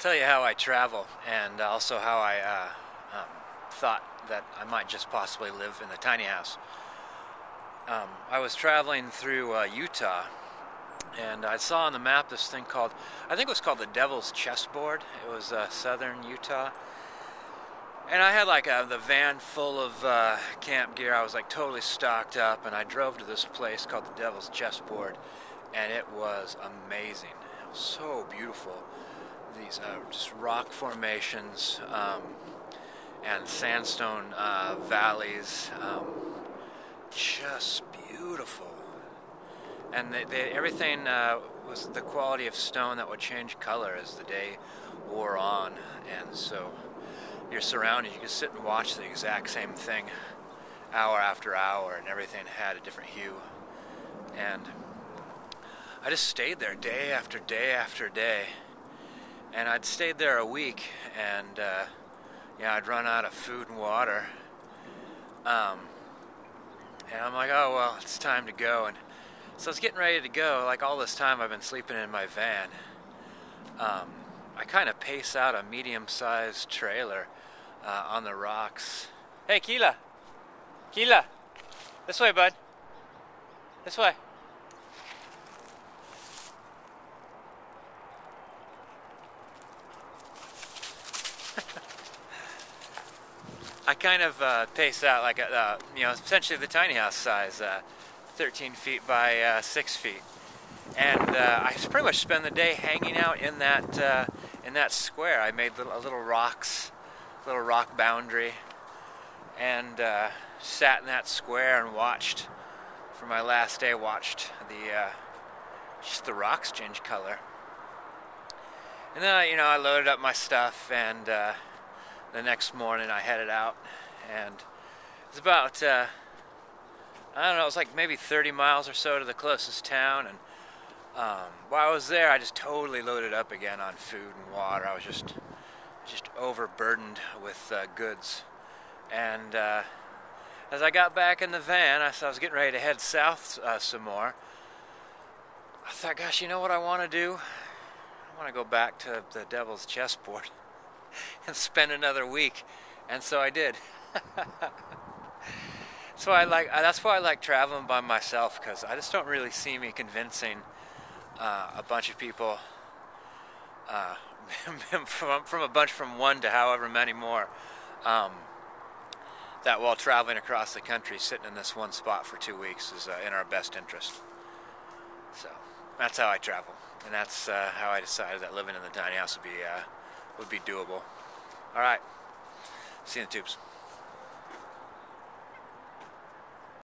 tell you how I travel and also how I uh, um, thought that I might just possibly live in the tiny house. Um, I was traveling through uh, Utah and I saw on the map this thing called, I think it was called the Devil's Chessboard. It was uh, southern Utah. And I had like a, the van full of uh, camp gear. I was like totally stocked up, and I drove to this place called the Devil's Chessboard, and it was amazing. It was so beautiful these uh, just rock formations um, and sandstone uh, valleys. Um, just beautiful. And they, they, everything uh, was the quality of stone that would change color as the day wore on. And so you're surrounded, you can sit and watch the exact same thing hour after hour, and everything had a different hue. And I just stayed there day after day after day and I'd stayed there a week, and uh, yeah, I'd run out of food and water. Um, and I'm like, oh well, it's time to go. And so I was getting ready to go. Like all this time, I've been sleeping in my van. Um, I kind of pace out a medium-sized trailer uh, on the rocks. Hey, Keela, Keela, this way, bud. This way. I kind of uh, pace out like a, uh, you know, essentially the tiny house size, uh, 13 feet by uh, 6 feet. And uh, I pretty much spend the day hanging out in that, uh, in that square. I made little, a little rocks, little rock boundary, and sat in that square and watched, for my last day, watched the, just the rocks change color. And then, you know, I loaded up my stuff and the next morning I headed out. And it's about uh, I don't know it was like maybe 30 miles or so to the closest town. And um, while I was there I just totally loaded up again on food and water. I was just just overburdened with uh, goods. And uh, as I got back in the van I, I was getting ready to head south uh, some more I thought gosh you know what I want to do? I want to go back to the devil's chessboard and spend another week. And so I did. so I like that's why I like traveling by myself because I just don't really see me convincing uh, a bunch of people uh, from from a bunch from one to however many more um, that while traveling across the country, sitting in this one spot for two weeks is uh, in our best interest. So that's how I travel, and that's uh, how I decided that living in the tiny house would be uh, would be doable. All right. See you in the tubes.